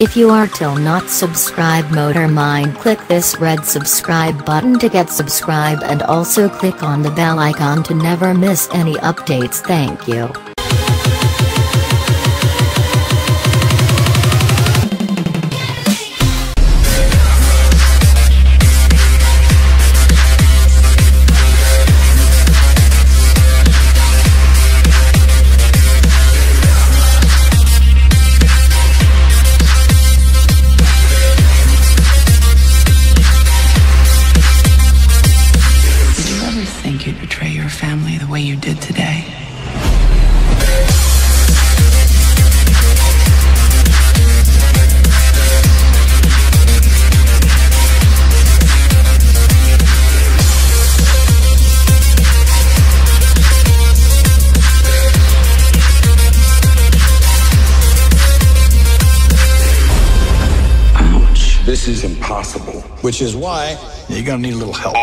If you are still not subscribed Motormine click this red subscribe button to get subscribe and also click on the bell icon to never miss any updates thank you. You did today? Ouch. This is impossible. Which is why you're gonna need a little help.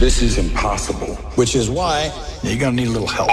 This is impossible. Which is why you're going to need a little help.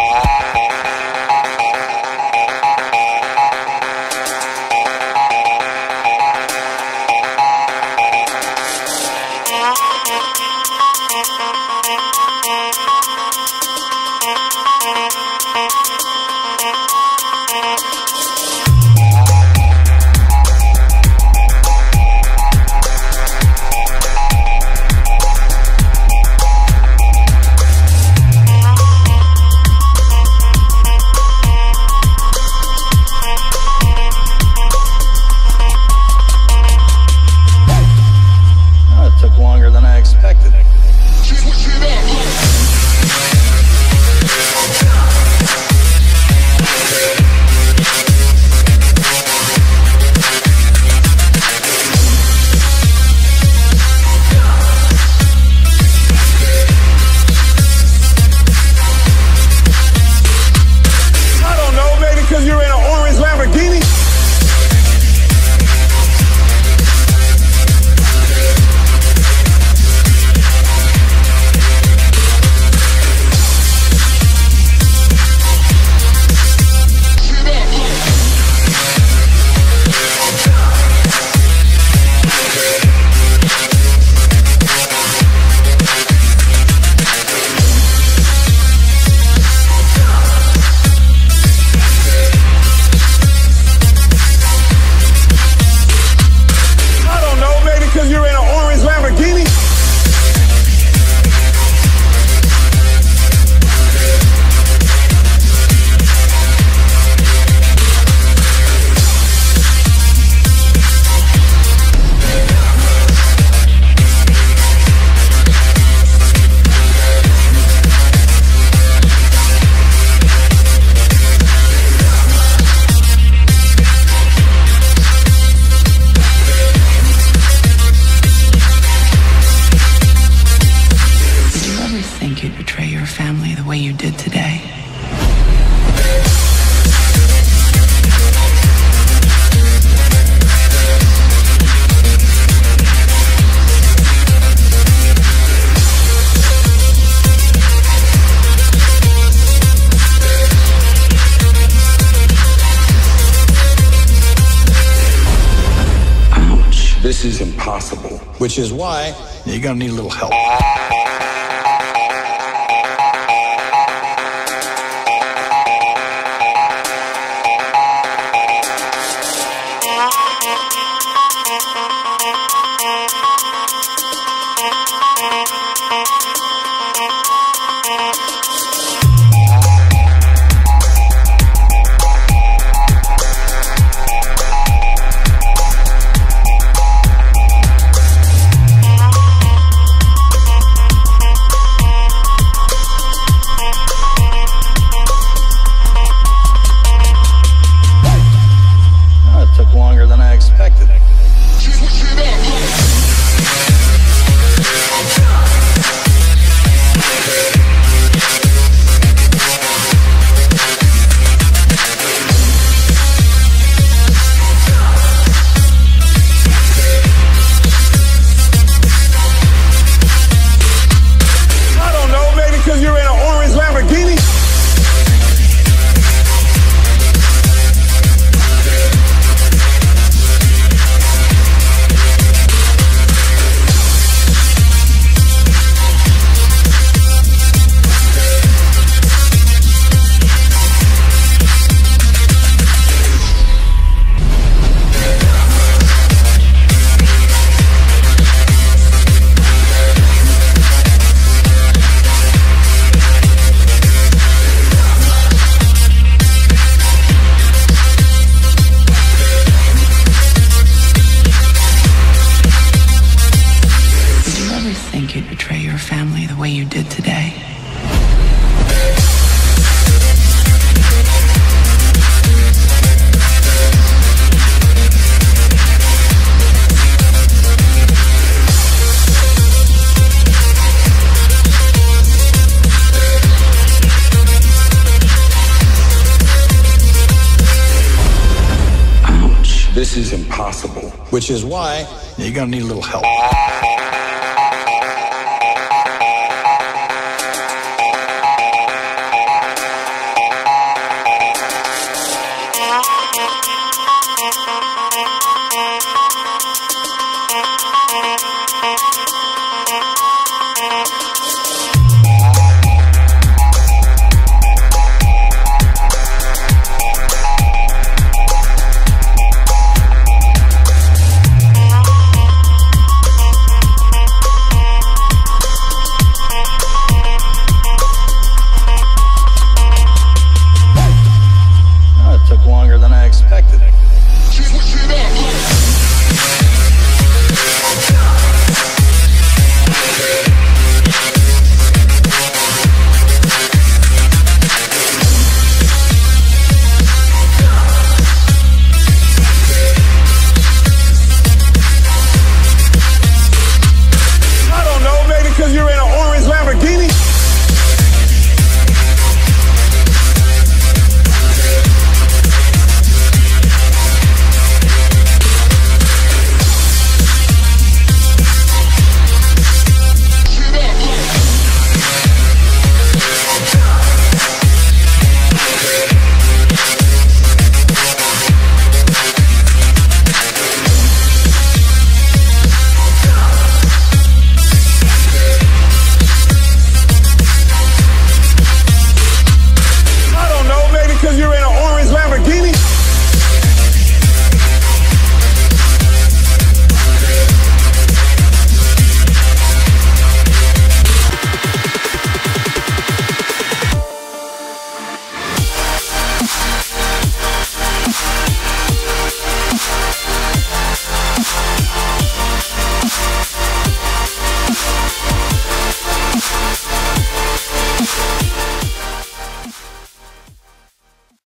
Think you'd betray your family the way you did today. Ouch. This is impossible. Which is why you're gonna need a little help. Oh, it did today? Ouch. This is impossible. Which is why you're gonna need a little help.